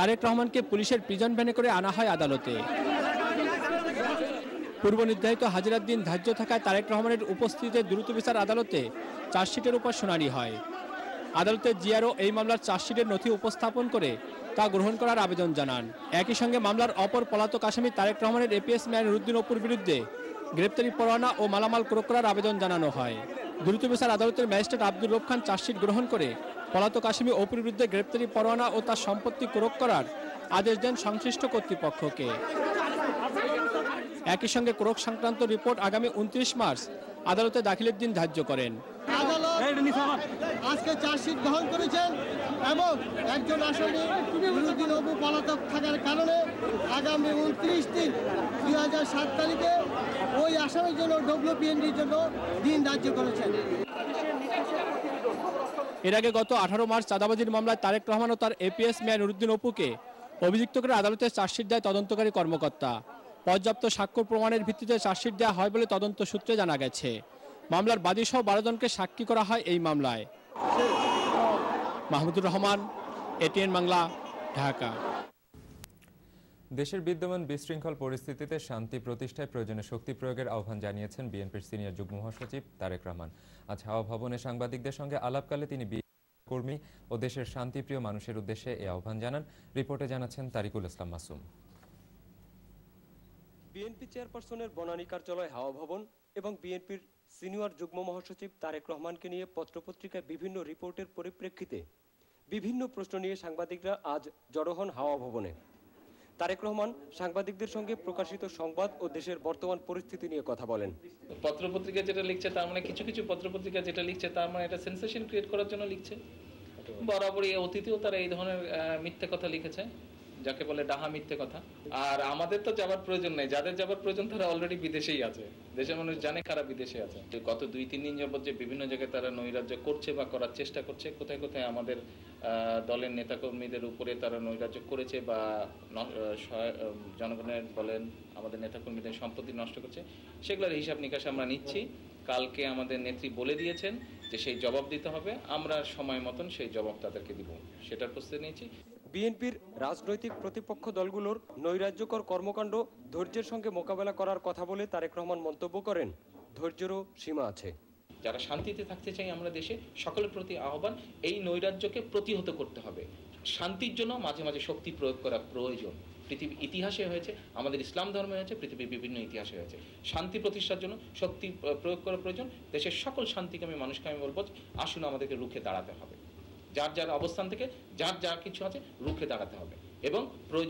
তারেক রহমানকে পুলিশের প্রিজন ভ্যানে করে আনা হয় আদালতে। পূর্ব নির্ধারিত হাজিরার দিন ধার্য থাকায় তারেক রহমানের উপস্থিতিতে দ্রুত বিচার আদালতে চার্জশিটের উপর শুনানি হয়। আদালতে জিআরও এই মামলার চার্জশিটের নথি উপস্থাপন করে তা গ্রহণ করার আবেদন জানান। একই সঙ্গে মামলার অপর পলাতক আসামি তারেক রহমানের এপিএস ম্যান রুদ্দিন অপুর বিরুদ্ধে গ্রেপ্তারি পরোয়ানা ও মালামাল ক্রোক করার আবেদন জানানো হয়। দ্রুত বিচার আদালতের ম্যাজিস্ট্রেট আব্দুর রব খান চার্জশিট গ্রহণ করে পলাতক আসামি অপুর বিরুদ্ধে গ্রেপ্তারি পরোয়ানা ও তার সম্পত্তি ক্রোক করার আদেশ দেন সংশ্লিষ্ট কর্তৃপক্ষকে। একই সঙ্গে ক্রোক সংক্রান্ত রিপোর্ট আগামী উনত্রিশ মার্চ আদালতে দাখিলের দিন ধার্য করেন। আদালত আজকে চার্জশিট গ্রহণ করেছেন এবং একজন আসামি বিরোধীন অবু পলাতক থাকার কারণে আগামী উনত্রিশ দিন দুই হাজার সাত তারিখে ওই আসামির জন্য ডব্লিউপিএনডির জন্য দিন ধার্য করেছেন। এর আগে গত আঠারো মার্চ চাঁদাবাজির মামলায় তারেক রহমান ও তার এপিএস মেয়ার নুরুদ্দিন অপুকে অভিযুক্ত করে আদালতে চার্জশিট দেয় তদন্তকারী কর্মকর্তা। পর্যাপ্ত সাক্ষ্য প্রমাণের ভিত্তিতে চার্জশিট দেওয়া হয় বলে তদন্ত সূত্রে জানা গেছে। মামলার বাদীসহ বারো জনকে সাক্ষী করা হয় এই মামলায়। মাহমুদুর রহমান এটিএন বাংলা, ঢাকা। দেশের বিদ্যমান বিশৃঙ্খল পরিস্থিতিতে শান্তি প্রতিষ্ঠায় প্রয়োজনে শক্তি প্রয়োগের আহ্বান জানিয়েছেন বিএনপির সিনিয়র যুগ্ম মহাসচিব তারেক রহমান। আজ হাওয়া ভবনে সাংবাদিকদের সঙ্গে আলাপকালে তিনি কর্মী ও দেশের শান্তিপ্রিয় মানুষের উদ্দেশ্যে এ আহ্বান জানান। রিপোর্টে জানাচ্ছেন তারিকুল ইসলাম মাসুম। বিএনপি চেয়ারপারসনের বনানী কার্যালয় হাওয়া ভবন এবং বিএনপির সিনিয়র যুগ্ম মহাসচিব তারেক রহমানকে নিয়ে পত্রপত্রিকায় বিভিন্ন রিপোর্টের পরিপ্রেক্ষিতে বিভিন্ন প্রশ্ন নিয়ে সাংবাদিকরা আজ জড়ো হন হাওয়া ভবনে। তারেক রহমান সাংবাদিকদের সঙ্গে প্রকাশিত সংবাদ ও দেশের বর্তমান পরিস্থিতি নিয়ে কথা বলেন। পত্রপত্রিকা যেটা লিখছে তার মানে কিছু কিছু পত্রপত্রিকা যেটা লিখছে তার মানে এটা সেন্সেশন ক্রিয়েট করার জন্য লিখছে। বরাবরই অতীতেও তারা এই ধরনের মিথ্যা মিথ্যে কথা লিখেছে। যাকে বলে ডাহা মিথ্যে কথা। আর আমাদের তো যাবার প্রয়োজন নেই, যাদের যাবার প্রয়োজন তারা অলরেডি বিদেশেই আছে। দেশের মানুষ জানে কারা বিদেশে আছে। গত দুই, তিন দিন যাবত যে বিভিন্ন জায়গায় তারা নৈরাজ্য করছে বা করার চেষ্টা করছে, কোথায় কোথায় আমাদের দলের নেতাকর্মীদের উপরে তারা নৈরাজ্য করেছে বা জনগণের বলেন, আমাদের নেতাকর্মীদের সম্পত্তি নষ্ট করছে, সেগুলোর হিসাব নিকাশ আমরা নিচ্ছি। কালকে আমাদের নেত্রী বলে দিয়েছেন যে সেই জবাব দিতে হবে, আমরা সময় মতন সেই জবাব তাদেরকে দিব। সেটার প্রস্তুতি নিয়েছি। বিএনপির রাজনৈতিক প্রতিপক্ষ দলগুলোর নৈরাজ্যকর কর্মকাণ্ড ধৈর্যের সঙ্গে মোকাবেলা করার কথা বলে তারেক রহমান মন্তব্য করেন। ধৈর্যেরও সীমা আছে। যারা শান্তিতে থাকতে চাই আমরা দেশে, সকলের প্রতি আহ্বান, এই নৈরাজ্যকে প্রতিহত করতে হবে। শান্তির জন্য মাঝে মাঝে শক্তি প্রয়োগ করা প্রয়োজন। পৃথিবী ইতিহাসে হয়েছে, আমাদের ইসলাম ধর্মে হয়েছে, পৃথিবীর বিভিন্ন ইতিহাসে হয়েছে। শান্তি প্রতিষ্ঠার জন্য শক্তি প্রয়োগ করা প্রয়োজন। দেশের সকল শান্তিকামী মানুষকে আমি বলব, আসুন আমাদেরকে রুখে দাঁড়াতে হবে। যার যার অবস্থান থেকে যার যা কিছু আছে রুখে দাঁড়াতে হবে এবং প্রয়োজন